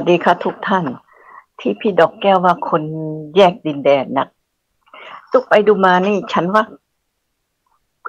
วัสดีค่ะทุกท่าน ที่พี่ดอกแก้วว่าคนแยกดินแดนนะตุกไปดูมานี่ ฉันว่า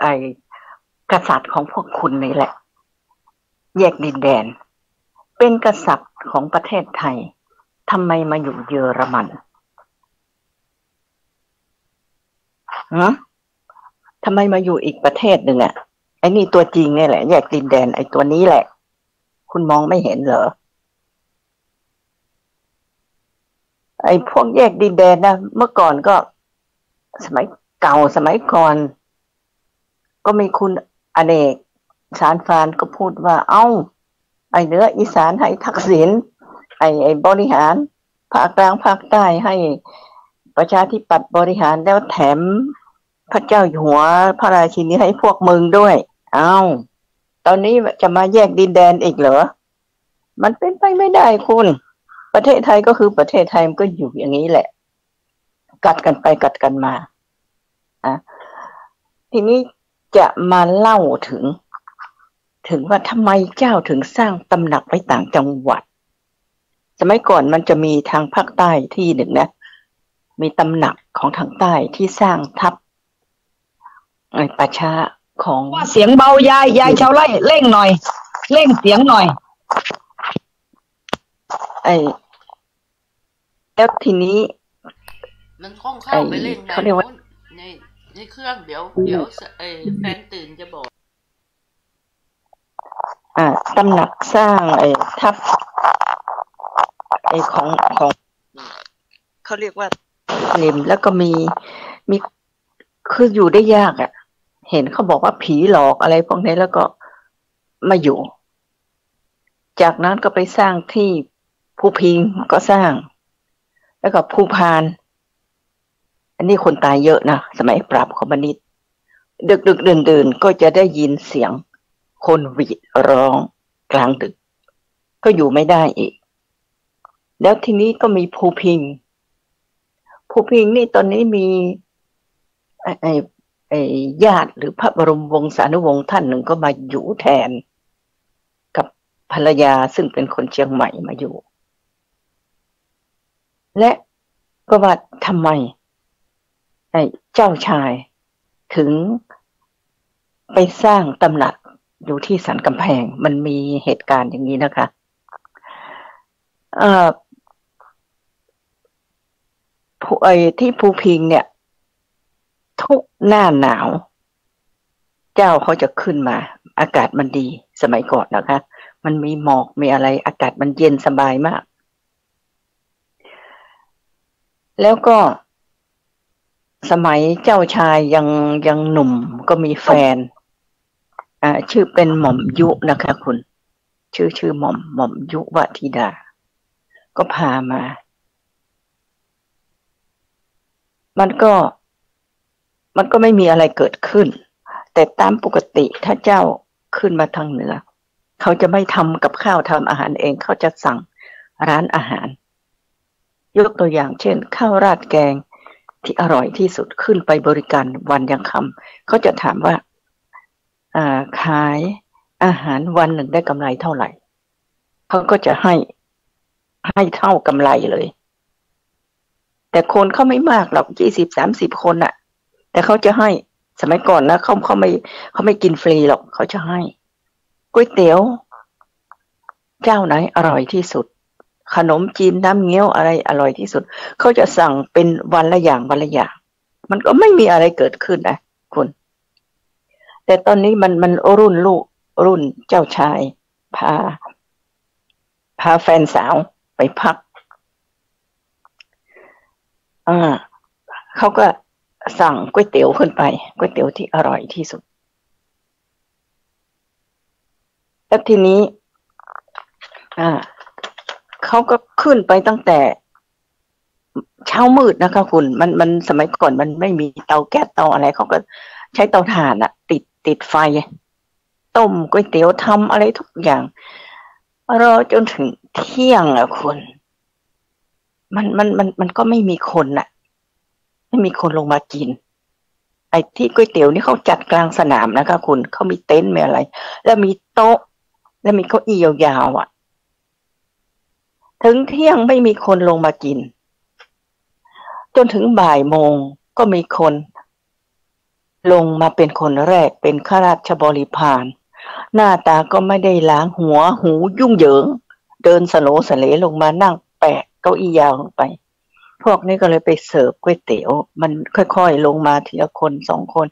ไอกษัตริย์ของพวกคุณนี่แหละ แยกดินแดน เป็นกษัตริย์ของประเทศไทยทำไมมาอยู่เยอรมันฮะทำไมมาอยู่อีกประเทศหนึ่งอะไอ้นี่ตัวจริงเนี่ยแหละ แยกดินแดน ไอ้ตัวนี้แหละ คุณมองไม่เห็นเหรอ ไอ้พวกแยกดินแดนนะเมื่อก่อนก็ สมัยเก่าสมัยก่อน ก็มีคุณอเนกสารฟานก็พูดว่า เอา้า ไอ้เนื้ออีสานให้ทักษิณไอ้ไอ้บริหารภาคกลางภาคใต้ให้ประชาธิปัตย์บริหารแล้วแถมพระเจ้าอยู่หัวพระราชินีให้พวกมึงด้วย เอา้า ตอนนี้จะมาแยกดินแดนอีกเหรอ มันเป็นไปไม่ได้คุณ ประเทศไทยก็คือประเทศไทยมันก็อยู่อย่างนี้แหละ กัดกันไปกัดกันมาอะทีนี้จะมาเล่าถึง ถึงว่าทำไมเจ้าถึงสร้างตำหนักไว้ต่างจังหวัด สมัยก่อนมันจะมีทางภาคใต้ที่หนึ่งนะ มีตำหนักของทางใต้ที่สร้างทับไอ้ประชาของว่าเสียงเบายายยายชาวไร่เร่งหน่อย เร่งเสียงหน่อย ไอ้ แล้วทีนี้ มันคล่องเข้าไปเล่นเขาเรียกว่าในในเครื่องเดี๋ยว เดี๋ยวเอแฟนตื่นจะบอก อ่าตำหนักสร้างไอ้ทับไอ้ของของเขาเรียกว่าเลมแล้วก็มีมีคืออยู่ได้ยากอะ่ะ เห็นเขาบอกว่าผีหลอกอะไรพวกนี้แล้วก็มาอยู่ จากนั้นก็ไปสร้างที่ภูพิงก็สร้าง แล้วก็ภูพาน อันนี้คนตายเยอะนะสมัยปราบคอมมินิสต์ดึกดึกเดินเดินก็จะได้ยินเสียง คนวีดร้องกลางดึก ก็อยู่ไม่ได้อีก แล้วทีนี้ก็มีภูพิง ภูพิงนี่ตอนนี้มีไอไอญาติหรือพระบรมวงศานุวงศ์ท่านหนึ่งก็มาอยู่แทน กับภรรยาซึ่งเป็นคนเชียงใหม่มาอยู่ และก็ว่าทำไมไอ้เจ้าชายถึงไปสร้างตำหนักอยู่ที่สันกำแพง มันมีเหตุการณ์อย่างนี้นะคะเอ่อไอ้ที่ภูพิงเนี่ย ทุกหน้าหนาว เจ้าเขาจะขึ้นมา อากาศมันดีสมัยก่อนนะคะ มันมีหมอกมีอะไร อากาศมันเย็นสบายมาก แล้วก็สมัยเจ้าชายยังยังหนุ่มก็มีแฟน อ่า ชื่อเป็นหม่อมยุนะคะ คุณ ชื่อชื่อหม่อมหม่อมยุวธิดา ก็พามา มันก็ มันก็ไม่มีอะไรเกิดขึ้น แต่ตามปกติถ้าเจ้าขึ้นมาทางเหนือ เขาจะไม่ทำกับข้าวทำอาหารเอง เขาจะสั่งร้านอาหาร ยกตัวอย่างเช่น ข้าวราดแกงที่อร่อยที่สุดขึ้นไปบริการวันยังคำเขาจะถามว่าขายอาหารวันหนึ่งได้กำไรเท่าไหร่เขาก็จะให้ให้เท่ากำไรเลย แต่คนเขาไม่มากหรอกยี่สิบสามสิบคนอะแต่เขาจะให้สมัยก่อนนะเขาเขาไม่เขาไม่กินฟรีหรอกเขาจะให้ก๋วยเตี๋ยว เจ้าไหนอร่อยที่สุด ขนมจีนน้ำเงี้ยวอะไรอร่อยที่สุด เขาจะสั่งเป็นวันละอย่างวันละอย่าง มันก็ไม่มีอะไรเกิดขึ้นนะคุณ แต่ตอนนี้มันมันรุ่นลูกรุ่นเจ้าชาย พา พาแฟนสาวไปพัก อ่าเขาก็สั่งก๋วยเตี๋ยวขึ้นไปก๋วยเตี๋ยวที่อร่อยที่สุดแล้วทีนี้ อ่า เขาก็ขึ้นไปตั้งแต่เช้ามืดนะคะ คุณ มันมันสมัยก่อนมันไม่มีเตาแก๊สเตาอะไรเขาก็ใช้เตาถ่านอะติดติดไฟ ต้มก๋วยเตี๋ยวทำอะไรทุกอย่างรอจนถึงเที่ยงอะคุณ มันมันมันมันก็ไม่มีคนอะไม่มีคนลงมากิน ไอ้ที่ก๋วยเตี๋ยวนี่เขาจัดกลางสนามนะคะ คุณเขามีเต็นท์มีอะไร แล้วมีโต๊ะ แล้วมีเก้าอี้ยาวๆอะ ถึงเที่ยงไม่มีคนลงมากิน จนถึงบ่ายโมงก็มีคน ลงมาเป็นคนแรกเป็นข้าราชบริพารหน้าตาก็ไม่ได้ล้างหัวหูยุ่งเหยิง เดินสโลสเลลงมานั่งแปะเก้าอี้ยาวลงไป พวกนี้ก็เลยไปเสิร์ฟก๋วยเตี๋ยว มันค่อยๆลงมาทีละคนสองคน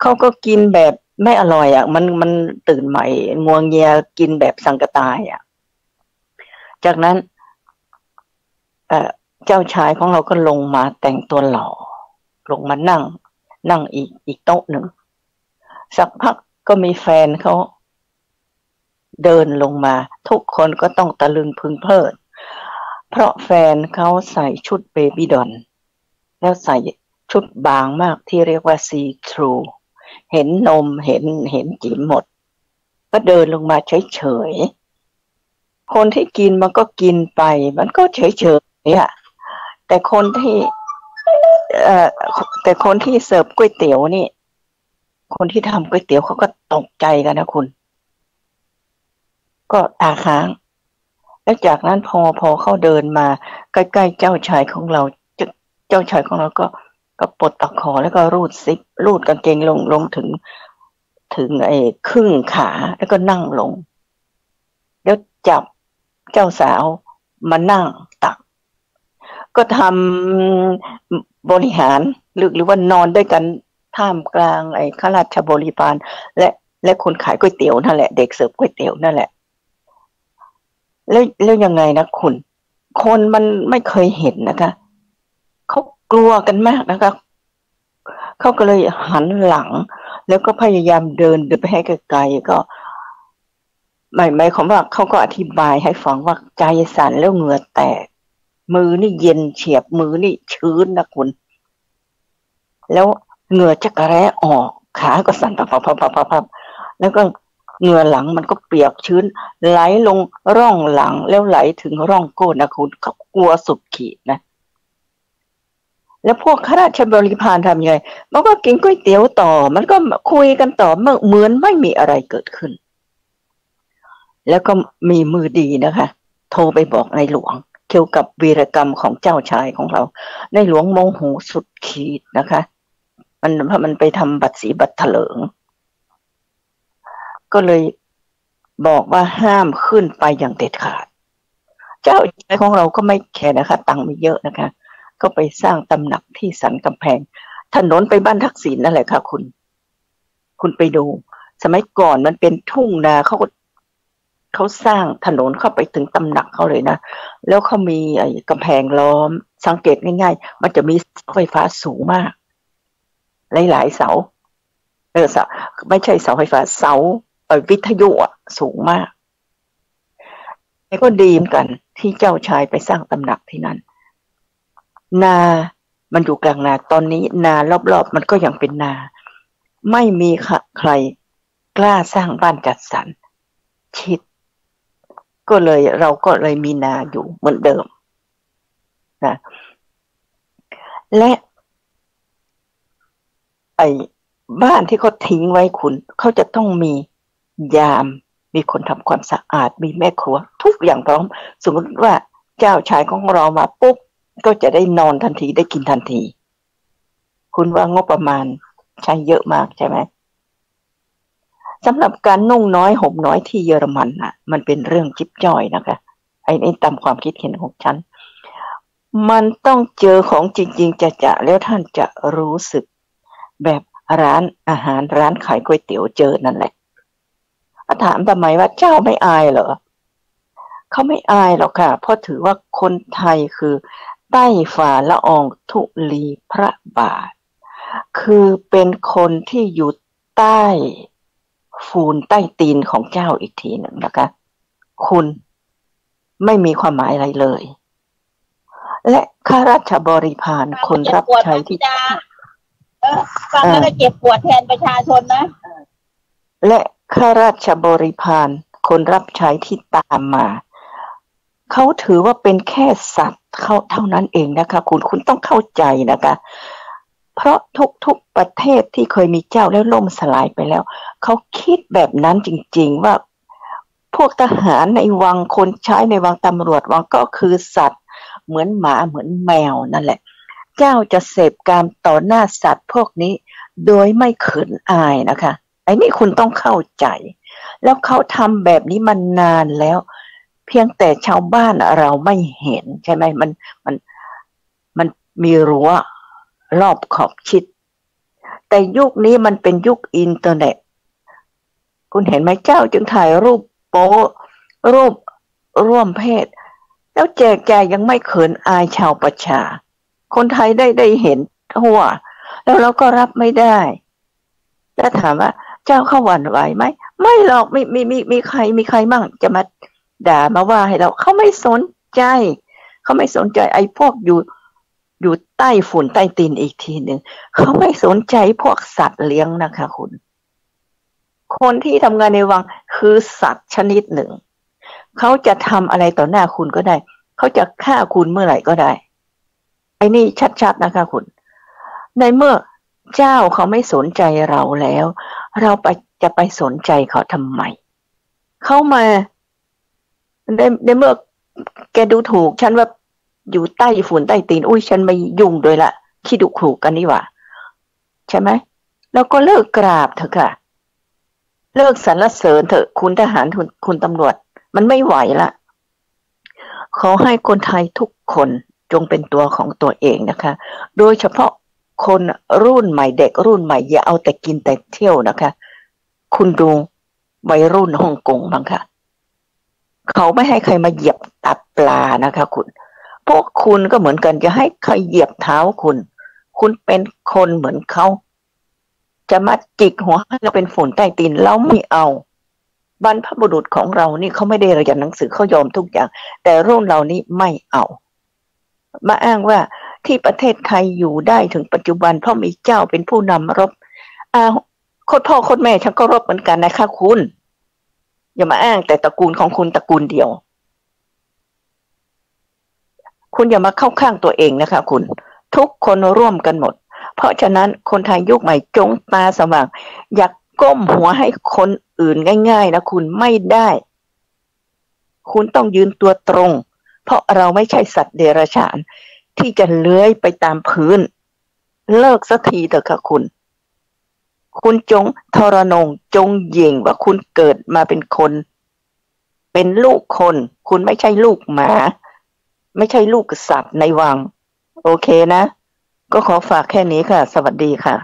เขาก็กินแบบไม่อร่อยอะ มันมันตื่นใหม่งวงเงียกินแบบสังกตายอะ จากนั้น เจ้าชายของเราก็ลงมาแต่งตัวหล่อ ลงมานั่ง นั่งอีกอีกโต๊ะหนึ่ง สักพักก็มีแฟนเขาเดินลงมา ทุกคนก็ต้องตะลึงพึงเพลิด เพราะแฟนเขาใส่ชุดเบบี้ดอน แล้วใส่ชุดบางมากที่เรียกว่าซีทรูเห็นนมเห็นเห็นจิ๋มหมด ก็เดินลงมาเฉยๆคนที่กินมันก็กินไป มันก็เฉยๆ เนี่ยแต่คนที่เอ่อแต่คนที่เสิร์ฟก๋วยเตี๋ยวนี่ คนที่ทำก๋วยเตี๋ยวเขาก็ตกใจกันนะคุณ ก็ตาค้าง แล้วจากนั้นพอพอเขาเดินมาใกล้ๆเจ้าชายของเรา เจ้าชายของเราก็ก็ปลดตะขอแล้วก็รูดซิปรูดกางเกงลงลงถึง ถึงไอ้ครึ่งขาแล้วก็นั่งลง แล้วจับเจ้าสาวมานั่งตัก ก็ทำบริหารหรือหรือว่านอนด้วยกันท่ามกลางไอ้ข้าราชบริพารและและคนขายก๋วยเตี๋ยวนั่นแหละ เด็กเสิร์ฟก๋วยเตี๋ยวนั่นแหละ แล้วแล้วยังไงนะคุณ คนมันไม่เคยเห็นนะคะเขากลัวกันมากนะคะเขาก็เลยหันหลัง แล้วก็พยายามเดินเดินไปให้ไกลๆก็หมายหมายความว่าเขาก็อธิบายให้ฟังว่าใจสั่นแล้วเหงื่อแตก มือนี่เย็นเฉียบมือนี่ชื้นนะคุณ แล้วเหงื่อจะกระแรออก ขาก็สั่นพับพับพับพับพับแล้วก็เหงื่อหลังมันก็เปียกชื้น ไหลลงร่องหลังแล้วไหลถึงร่องก้นนะคุณเขากลัวสุดขีดนะแล้วพวกข้าราชบริพารทำยังไง มันก็กินก๋วยเตี๋ยวต่อ มันก็คุยกันต่อเหมือนไม่มีอะไรเกิดขึ้น แล้วก็มีมือดีนะคะ โทรไปบอกในหลวง กี่ยวกับวีรกรรมของเจ้าชายของเรา ในหลวงโมโหสุดขีดนะคะ มันเพราะมันไปทำบัตรสีบัตรเถลิง ก็เลยบอกว่าห้ามขึ้นไปอย่างเด็ดขาด เจ้าชายของเราก็ไม่แคร์นะคะ ตังค์ไม่เยอะนะคะ ก็ไปสร้างตำหนักที่สันกำแพง ถนนไปบ้านทักษิณนั่นแหละค่ะคุณ คุณไปดู สมัยก่อนมันเป็นทุ่งนาเขา เขาสร้างถนนเข้าไปถึงตำหนักเขาเลยนะ แล้วเขามีไอ้กำแพงล้อม สังเกตง่ายๆ มันจะมีเสาไฟฟ้าสูงมาก หลายๆเสา เออเสาไม่ใช่เสาไฟฟ้าเสาวิทยุสูงมากแล้วก็ดีเหมือนกันที่เจ้าชายไปสร้างตำหนักที่นั่น นา มันอยู่กลางนา ตอนนี้นารอบๆ มันก็ยังเป็นนา ไม่มีใครกล้าสร้างบ้านจัดสรรชิด ก็เลยเราก็เลยมีนาอยู่เหมือนเดิมนะและไอ้บ้านที่เขาทิ้งไว้คุณ เขาจะต้องมียาม มีคนทำความสะอาด มีแม่ครัว ทุกอย่างพร้อม สมมติว่าเจ้าชายของเรามาปุ๊บ ก็จะได้นอนทันทีได้กินทันที คุณว่างบประมาณใช้เยอะมากใช่ไหม สำหรับการนุ่งน้อยห่มน้อยที่เยอรมันอะ มันเป็นเรื่องจิบจ่อยนะคะไอ้นี่ตามความคิดเห็นของฉัน มันต้องเจอของจริง ๆ จะจะแล้วท่านจะรู้สึกแบบร้านอาหารร้านขายก๋วยเตี๋ยวเจอนั่นแหละถามทำไมว่าเจ้าไม่อายเหรอเขาไม่อายหรอกค่ะ เพราะถือว่าคนไทยคือใต้ฝ่าละอองธุลีพระบาท คือเป็นคนที่อยู่ใต้ ฟูนใต้ตีนของเจ้าอีกทีหนึ่งนะคะ คุณไม่มีความหมายอะไรเลย และข้าราชบริพารคนรับใช้ที่ฟังแล้วก็เจ็บปวดแทนประชาชนนะ และข้าราชบริพารคนรับใช้ที่ตามมา เขาถือว่าเป็นแค่สัตว์เขาเท่านั้นเองนะคะ คุณคุณต้องเข้าใจนะคะ เพราะทุกๆประเทศที่เคยมีเจ้าแล้วล่มสลายไปแล้ว เขาคิดแบบนั้นจริงๆว่าพวกทหารในวังคนใช้ในวังตำรวจวังก็คือสัตว์ เหมือนหมาเหมือนแมวนั่นแหละ เจ้าจะเสพกามต่อหน้าสัตว์พวกนี้ โดยไม่เขินอายนะคะไอ้นี่คุณต้องเข้าใจ แล้วเขาทำแบบนี้มันนานแล้ว เพียงแต่ชาวบ้านเราไม่เห็นใช่ไหมมันมันมันมีรั้ว รอบขอบชิด แต่ยุคนี้มันเป็นยุคอินเทอร์เน็ต คุณเห็นไหมเจ้าจึงถ่ายรูปโป๊รูปร่วมเพศ แล้วแจกแจกยังไม่เขินอายชาวประชา คนไทยได้ได้เห็นทั่ว แล้วเราก็รับไม่ได้ แล้วถามว่า เจ้าเขาหวั่นไหวไหม ไม่หรอกมีมีมีมีใครมีใครมั่งจะมาด่ามาว่าให้เราเขาไม่สนใจ เขาไม่สนใจไอ้พวกอยู่ อยู่ใต้ฝุ่นใต้ตีนอีกทีหนึ่งเขาไม่สนใจพวกสัตว์เลี้ยงนะคะคุณ คนที่ทำงานในวังคือสัตว์ชนิดหนึ่ง เขาจะทำอะไรต่อหน้าคุณก็ได้ เขาจะฆ่าคุณเมื่อไหร่ก็ได้ ไอ้นี่ชัดๆนะคะคุณ ในเมื่อเจ้าเขาไม่สนใจเราแล้ว เราไปจะไปสนใจเขาทำไม เขามาในในเมื่อแกดูถูกฉันว่า อยู่ใต้ฝุ่นใต้ตีน อุ้ยฉันไม่ยุ่งโดยละคิดดูถูกกันนี่หว่าใช่ไหมแล้วก็เลิกกราบเถอะค่ะ เลิกสรรเสริญเถอะคุณทหารคุณคุณตำรวจ มันไม่ไหวละขอให้คนไทยทุกคนจงเป็นตัวของตัวเองนะคะ โดยเฉพาะคนรุ่นใหม่เด็กรุ่นใหม่อย่าเอาแต่กินแต่เที่ยวนะคะ คุณดูวัยรุ่นฮ่องกงบ้างค่ะ เขาไม่ให้ใครมาเหยียบตับปลานะคะ คุณ พวกคุณก็เหมือนกันจะให้ใครเหยียบเท้าคุณ คุณเป็นคนเหมือนเขา จะมาจิกหัวให้เราเป็นฝุ่นใต้ตีนเราไม่เอา บรรพบุรุษของเรานี่เขาไม่ได้เรียนหนังสือเขายอมทุกอย่าง แต่รุ่นเรานี่ไม่เอา มาอ้างว่าที่ประเทศไทยอยู่ได้ถึงปัจจุบันเพราะมีเจ้าเป็นผู้นำรบอ้าวโคตรพ่อโคตรแม่ฉันก็รบเหมือนกันนะคะคุณ อย่ามาอ้างแต่ตระกูลของคุณตระกูลเดียว คุณอย่ามาเข้าข้างตัวเองนะคะ คุณ ทุกคนร่วมกันหมด เพราะฉะนั้นคนไทยยุคใหม่จงตาสว่าง อยากก้มหัวให้คนอื่นง่ายๆนะคุณไม่ได้ คุณต้องยืนตัวตรง เพราะเราไม่ใช่สัตว์เดรัจฉาน ที่จะเลื้อยไปตามพื้น เลิกสักทีเถอะค่ะคุณ คุณจงทรนงจงยิงว่าคุณเกิดมาเป็นคน เป็นลูกคน คุณไม่ใช่ลูกหมา ไม่ใช่ลูกสัตว์ในวัง โอเคนะ ก็ขอฝากแค่นี้ค่ะ สวัสดีค่ะ